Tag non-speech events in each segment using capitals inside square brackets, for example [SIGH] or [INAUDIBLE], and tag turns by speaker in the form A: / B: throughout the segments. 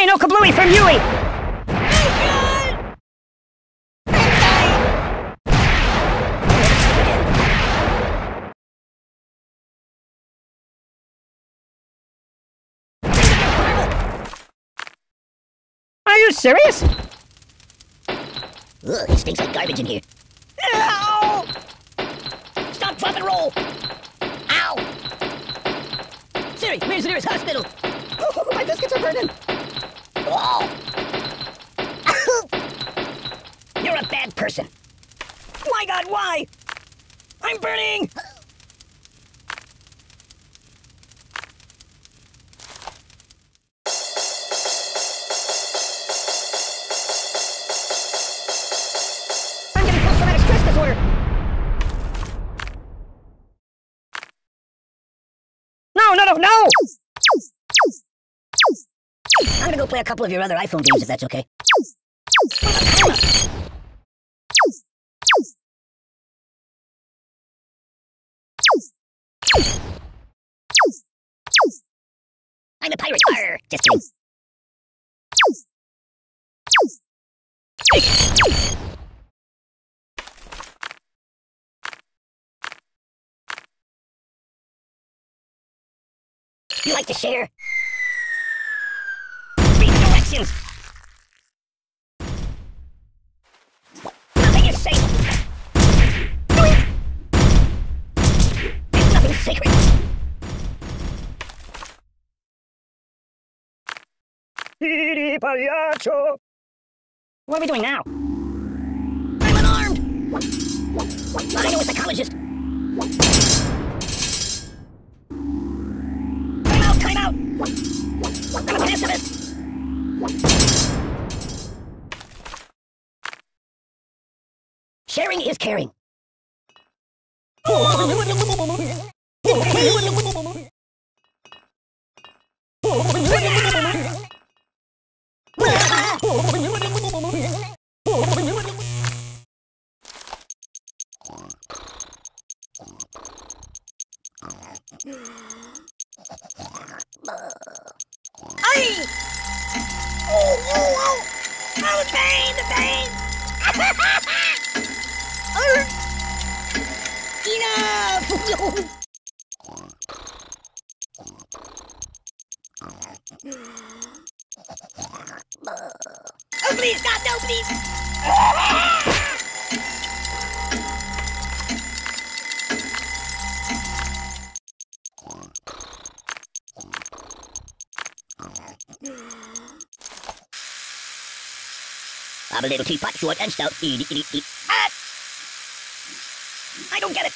A: Hey, no kablooey from Yui! Are you serious?
B: Ugh, it stinks like garbage in here. Ow! Stop, drop, and roll! Ow! Siri, where's the nearest hospital? Oh, [LAUGHS] my biscuits are burning! You're a bad person. My god, why? I'm burning! Go play a couple of your other iPhone games if that's okay. I'm a pirate. Arr, just kidding. You like to share? Read. Nothing is safe. There's nothing sacred.
A: What are we doing now?
B: I'm unarmed. I know a psychologist. Time out, time out. I'm a pacifist. Sharing is caring. Pain, the pain! [LAUGHS] [LAUGHS] Oh, please, God, no, please! [LAUGHS] I'm a little teapot, short and stout. Ah! I don't get it.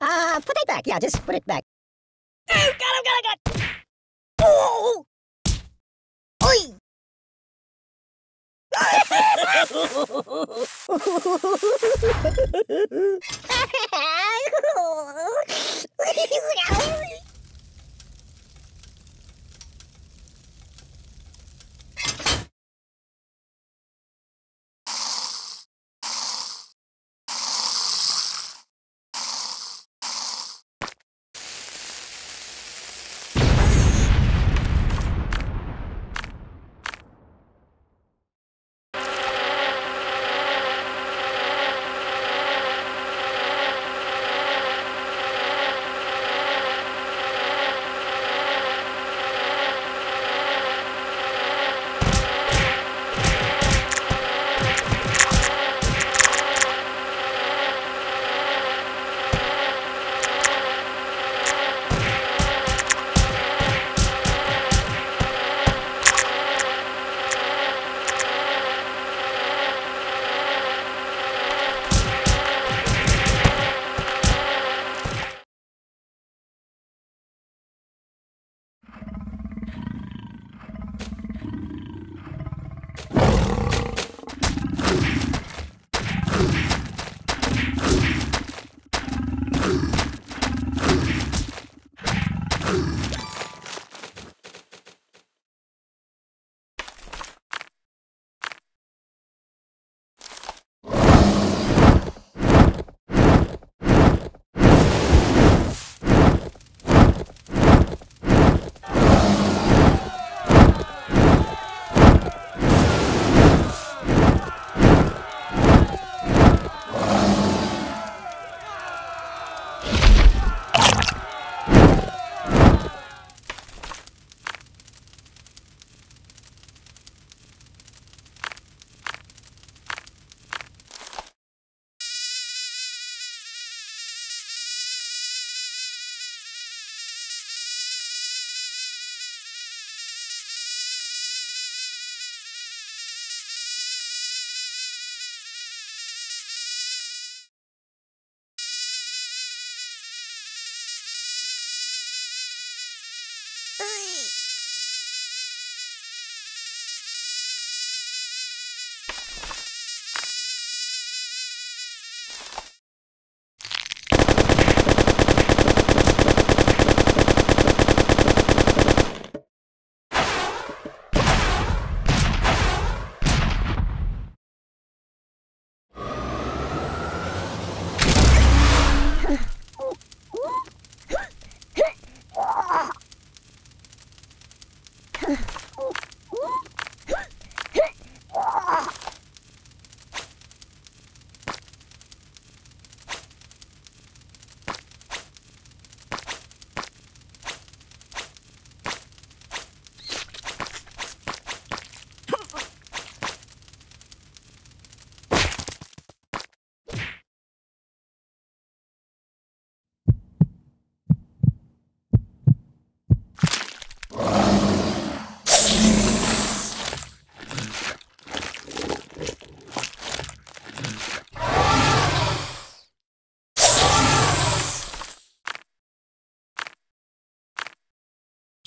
B: Ah, put it back. Yeah, just put it back. Oh, God, oh, God, oh, God. Oh! Oi! [LAUGHS] Ha ha ha!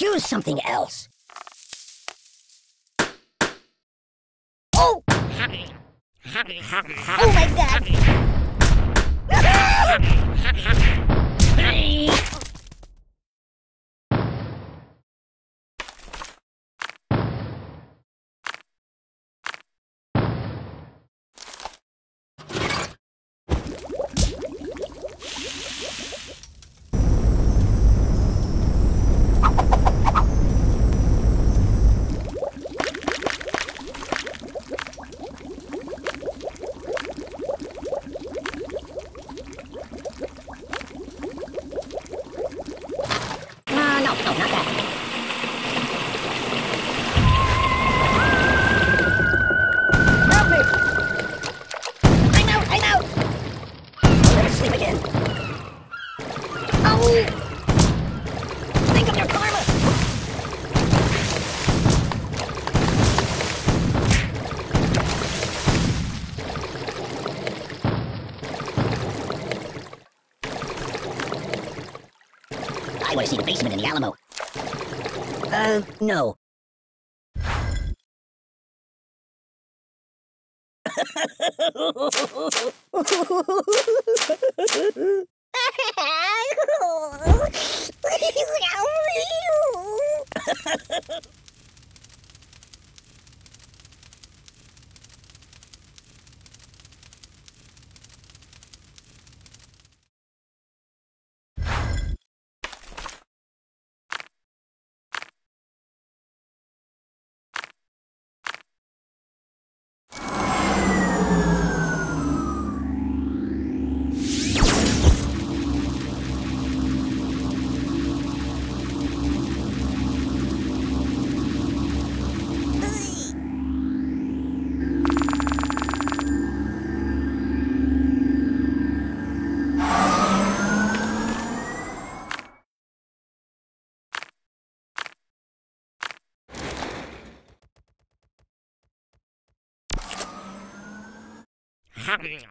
B: Choose something else. Oh! Oh my god! [LAUGHS] the Alamo. Uh, no. [LAUGHS]
C: Happy